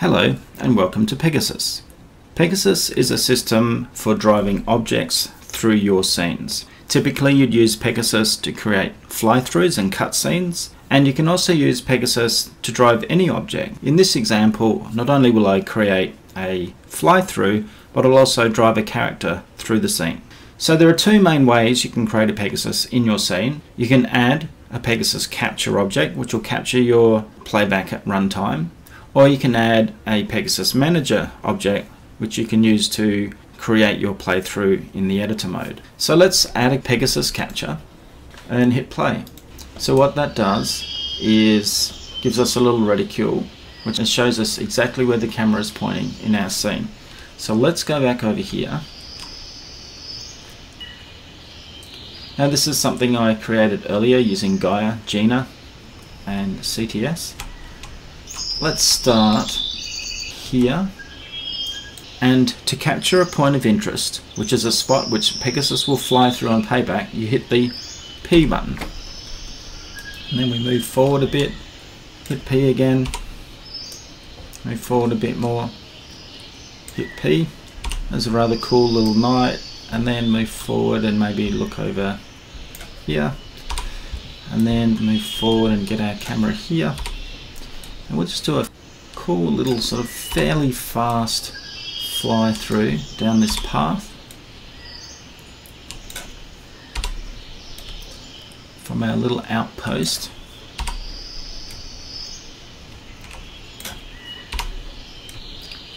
Hello and welcome to Pegasus. Pegasus is a system for driving objects through your scenes. Typically you'd use Pegasus to create fly-throughs and cutscenes and you can also use Pegasus to drive any object. In this example not only will I create a fly-through but I'll also drive a character through the scene. So there are two main ways you can create a Pegasus in your scene. You can add a Pegasus capture object which will capture your playback at runtime or you can add a Pegasus manager object which you can use to create your playthrough in the editor mode. So let's add a Pegasus capture and hit play. So what that does is gives us a little reticule which shows us exactly where the camera is pointing in our scene. So let's go back over here. Now this is something I created earlier using Gaia, GeNa and CTS. Let's start here and to capture a point of interest, which is a spot which Pegasus will fly through on payback, you hit the P button. And then we move forward a bit, hit P again, move forward a bit more, hit P. There's a rather cool little knight, and then move forward and maybe look over here, and then move forward and get our camera here. And we'll just do a cool little sort of fairly fast fly through down this path. From our little outpost.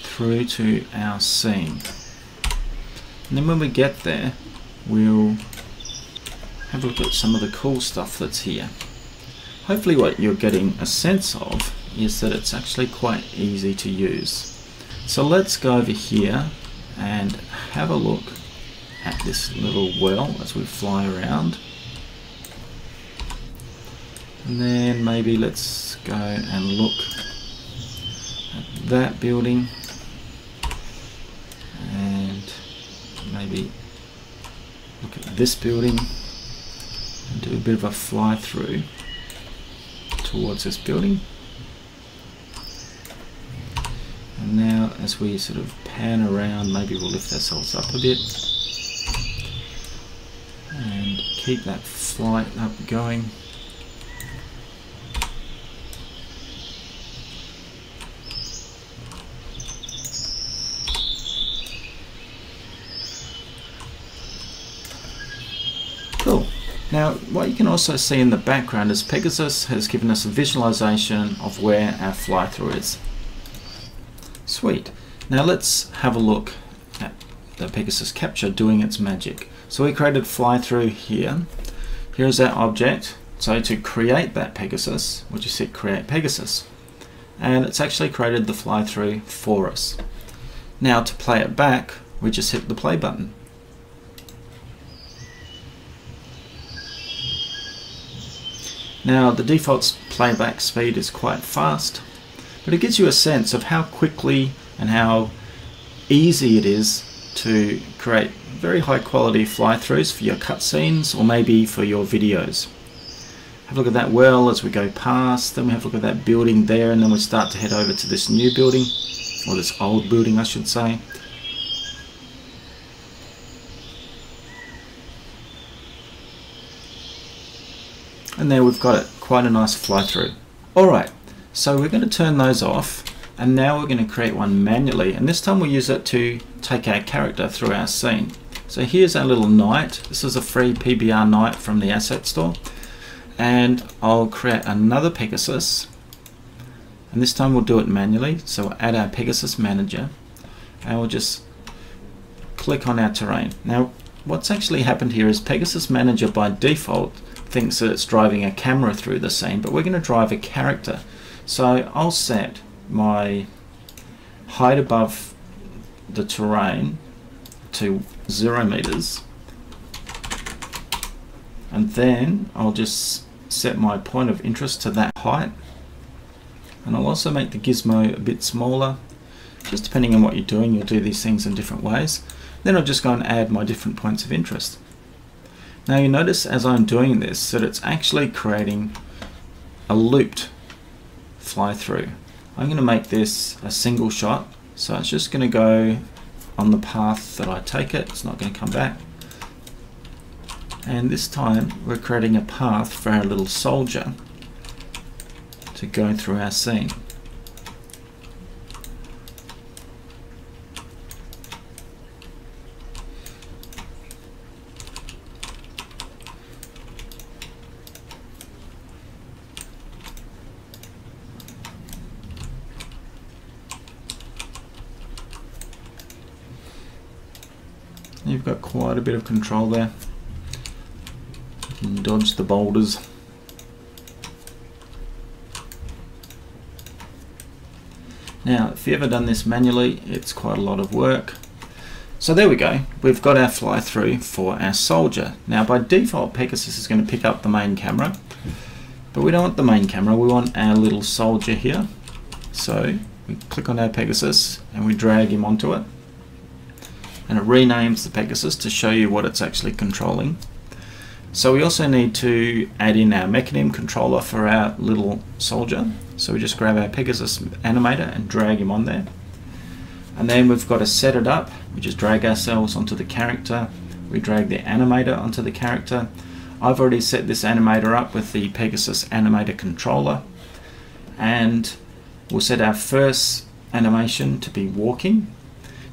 Through to our scene. And then when we get there we'll have a look at some of the cool stuff that's here. Hopefully what you're getting a sense of is that it's actually quite easy to use so let's go over here and have a look at this little well as we fly around. And then maybe let's go and look at that building and maybe look at this building and do a bit of a fly through towards this building. And as we sort of pan around, maybe we'll lift ourselves up a bit and keep that flight up going. Cool. Now, what you can also see in the background is Pegasus has given us a visualization of where our fly through is. Sweet. Now let's have a look at the Pegasus capture doing its magic. So we created fly through here. Here's our object. So to create that Pegasus, we just hit create Pegasus. And it's actually created the fly through for us. Now to play it back, we just hit the play button. Now the default playback speed is quite fast, but it gives you a sense of how quickly and how easy it is to create very high quality fly-throughs for your cutscenes or maybe for your videos. Have a look at that well as we go past, then we have a look at that building there and then we start to head over to this new building, or this old building I should say. And there we've got it, quite a nice fly-through. Alright, so we're going to turn those off and now we're going to create one manually and this time we'll use it to take our character through our scene. So here's our little knight. This is a free PBR knight from the asset store and I'll create another Pegasus and this time we'll do it manually so we'll add our Pegasus manager and we'll just click on our terrain. Now what's actually happened here is Pegasus manager by default thinks that it's driving a camera through the scene but we're going to drive a character so I'll set my height above the terrain to zero meters. And then I'll just set my point of interest to that height. And I'll also make the gizmo a bit smaller. Just depending on what you're doing you'll do these things in different ways. Then I'll just go and add my different points of interest. Now you notice as I'm doing this that it's actually creating a looped fly through I'm going to make this a single shot. So it's just going to go on the path that I take it. It's not going to come back. And this time we're creating a path for our little soldier to go through our scene. You've got quite a bit of control there. You can dodge the boulders. Now, if you've ever done this manually, it's quite a lot of work. So there we go, we've got our fly through for our soldier. Now by default, Pegasus is going to pick up the main camera, but we don't want the main camera, we want our little soldier here. So we click on our Pegasus and we drag him onto it. And it renames the Pegasus to show you what it's actually controlling. So we also need to add in our Mecanim controller for our little soldier. So we just grab our Pegasus animator and drag him on there. And then we've got to set it up. We just drag ourselves onto the character. We drag the animator onto the character. I've already set this animator up with the Pegasus animator controller. And we'll set our first animation to be walking.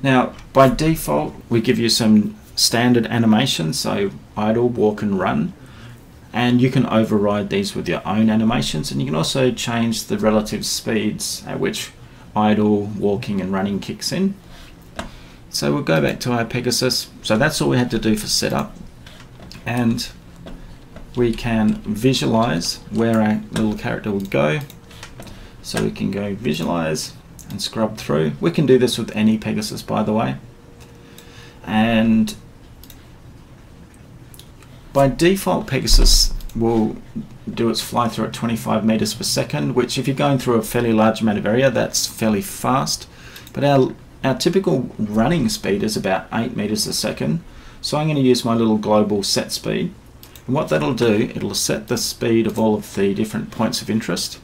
Now, by default, we give you some standard animations, so idle, walk and run. And you can override these with your own animations and you can also change the relative speeds at which idle, walking and running kicks in. So we'll go back to our Pegasus. So that's all we had to do for setup. And we can visualize where our little character would go. So we can go visualize and scrub through. We can do this with any Pegasus by the way. And by default, Pegasus will do its fly through at 25 meters per second, which if you're going through a fairly large amount of area, that's fairly fast. But our, our typical running speed is about 8 meters a second. So I'm going to use my little global set speed. And what that'll do, it'll set the speed of all of the different points of interest.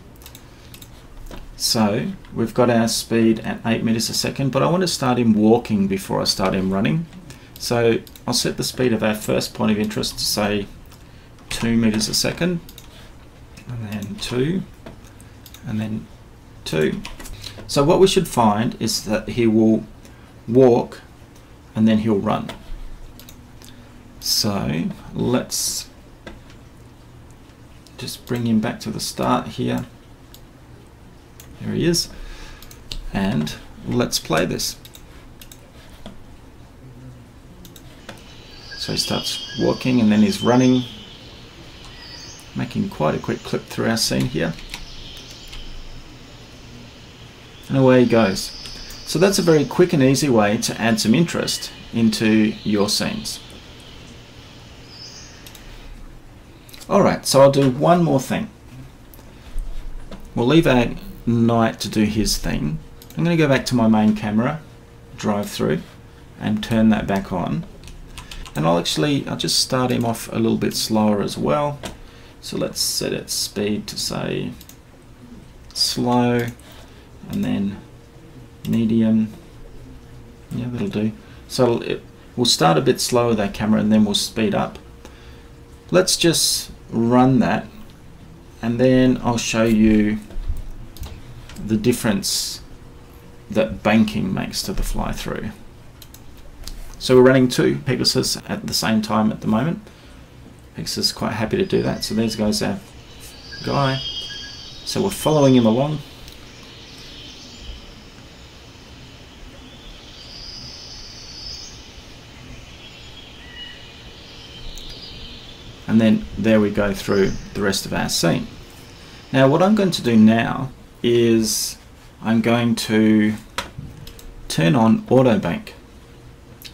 So we've got our speed at 8 meters a second, but I want to start him walking before I start him running. So I'll set the speed of our first point of interest to say 2 meters a second, and then 2, and then 2. So what we should find is that he will walk and then he'll run. So let's just bring him back to the start here. There he is. And let's play this. So he starts walking and then he's running, making quite a quick clip through our scene here. And away he goes. So that's a very quick and easy way to add some interest into your scenes. Alright, so I'll do one more thing. We'll leave our knight to do his thing. I'm going to go back to my main camera, drive through, and turn that back on. And I'll actually I'll just start him off a little bit slower as well. So let's set its speed to say slow and then medium. Yeah that'll do. So it, we'll start a bit slower our camera and then we'll speed up. Let's just run that and then I'll show you the difference that banking makes to the fly through so we're running two Pegasus at the same time at the moment. Pegasus is quite happy to do that. So there's goes our guy. So we're following him along. And then there we go through the rest of our scene. Now what I'm going to do now is I'm going to turn on Autobank.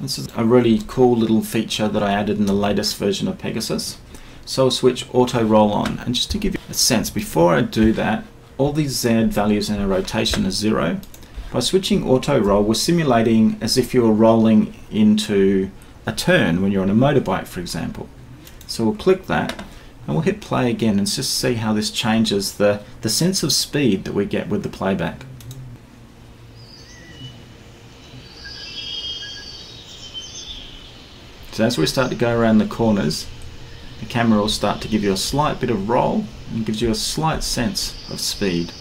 This is a really cool little feature that I added in the latest version of Pegasus. So I'll switch auto roll on and just to give you a sense before I do that all these Z values in a rotation are zero. By switching auto roll we're simulating as if you're rolling into a turn when you're on a motorbike for example. So we'll click that and we'll hit play again and just see how this changes the, the sense of speed that we get with the playback. So as we start to go around the corners, the camera will start to give you a slight bit of roll and gives you a slight sense of speed.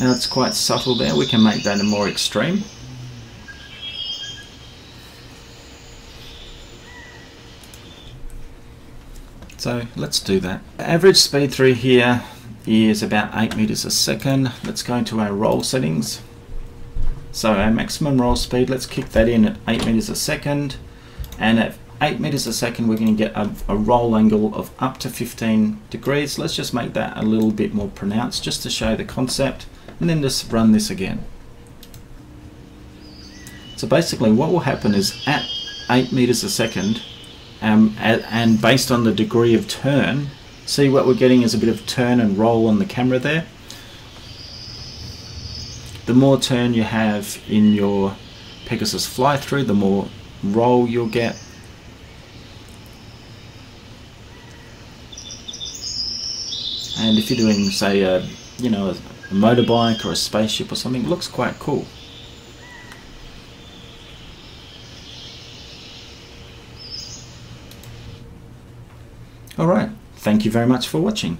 Now it's quite subtle there, we can make that a more extreme. So let's do that. Average speed through here is about 8 meters a second. Let's go into our roll settings. So our maximum roll speed, let's kick that in at 8 meters a second. And at 8 meters a second, we're going to get a, a, roll angle of up to 15 degrees. Let's just make that a little bit more pronounced just to show the concept and then just run this again. So basically what will happen is at 8 meters a second um, and based on the degree of turn see what we're getting is a bit of turn and roll on the camera there. The more turn you have in your Pegasus fly through the more roll you'll get and if you're doing say a you know a motorbike or a spaceship or something. It looks quite cool. Alright, thank you very much for watching.